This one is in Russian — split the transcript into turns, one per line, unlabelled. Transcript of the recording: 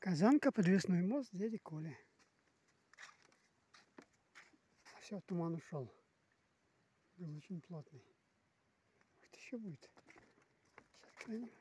Казанка, подвесной мост дяди Коли. Все, туман ушел. Был очень плотный. Вот еще будет. Сейчас глянем.